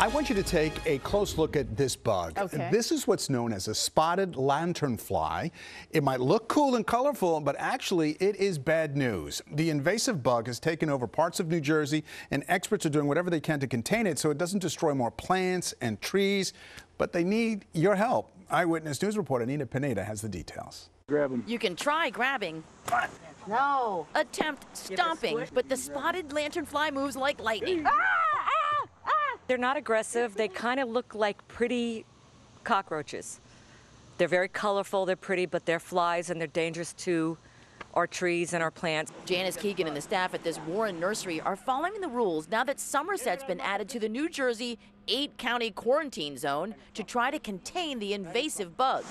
I want you to take a close look at this bug. Okay. This is what's known as a spotted lanternfly. It might look cool and colorful, but actually it is bad news. The invasive bug has taken over parts of New Jersey, and experts are doing whatever they can to contain it so it doesn't destroy more plants and trees. But they need your help. Eyewitness News reporter Nina Pineda has the details. Grab him. You can try grabbing, No. attempt stomping, but the spotted lanternfly moves like lightning. They're not aggressive. They kind of look like pretty cockroaches. They're very colorful, they're pretty, but they're flies and they're dangerous to our trees and our plants. Janice Keegan and the staff at this Warren nursery are following the rules now that Somerset's been added to the New Jersey eight county quarantine zone to try to contain the invasive bug.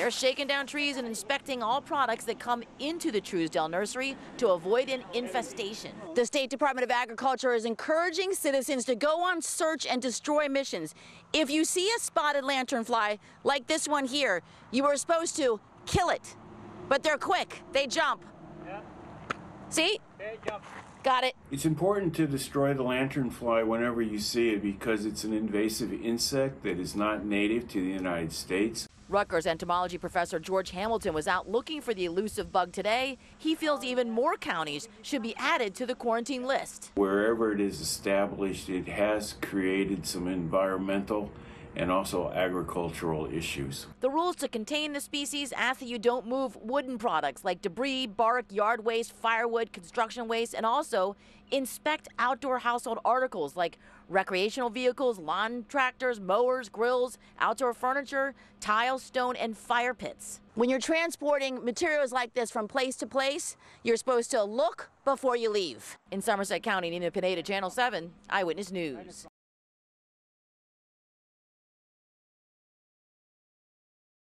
They're shaking down trees and inspecting all products that come into the Truesdale nursery to avoid an infestation. The State Department of Agriculture is encouraging citizens to go on search and destroy missions. If you see a spotted lanternfly like this one here, you are supposed to kill it. But they're quick, they jump. See? Got it. It's important to destroy the lanternfly whenever you see it because it's an invasive insect that is not native to the United States. Rutgers entomology professor George Hamilton was out looking for the elusive bug today. He feels even more counties should be added to the quarantine list. Wherever it is established, it has created some environmental and also agricultural issues. The rules to contain the species ask that you don't move wooden products like debris, bark, yard waste, firewood, construction waste, and also inspect outdoor household articles like recreational vehicles, lawn tractors, mowers, grills, outdoor furniture, tile, stone, and fire pits. When you're transporting materials like this from place to place, you're supposed to look before you leave. In Somerset County, Nina Pineda, Channel 7, Eyewitness News.